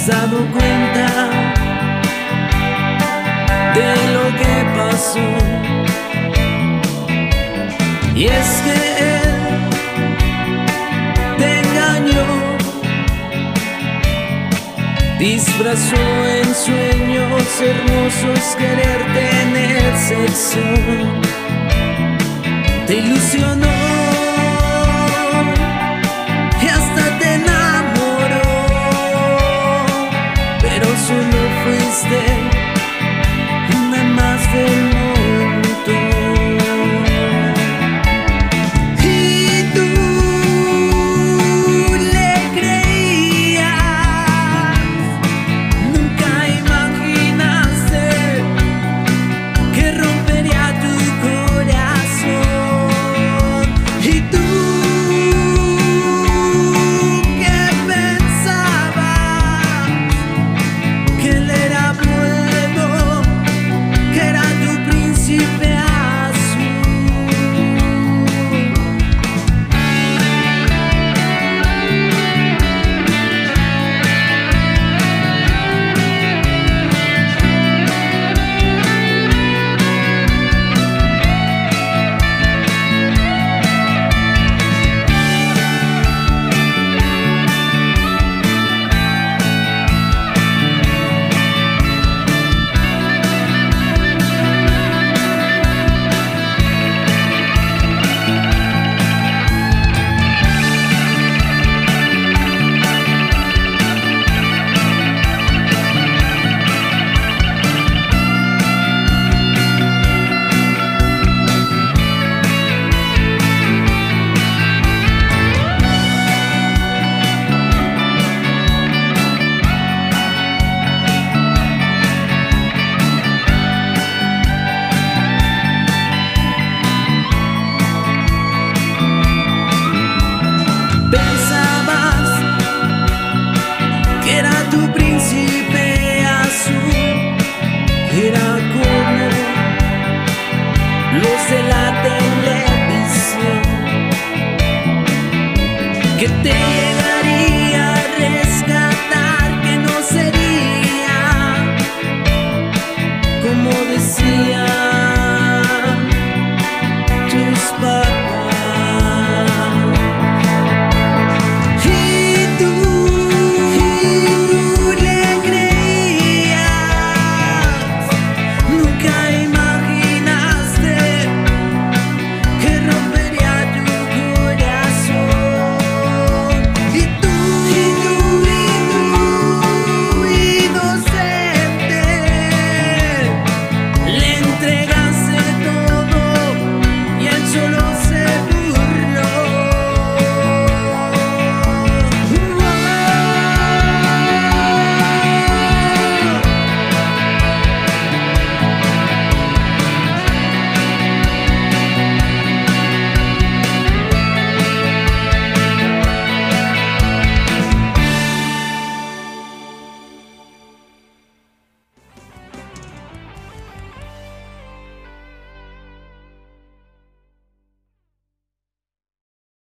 has dado cuenta de lo que pasó. Y es que él te engañó, disfrazó en sueños hermosos querer tener sexo, te ilusionó. je le freestyle, même the loin. que tem.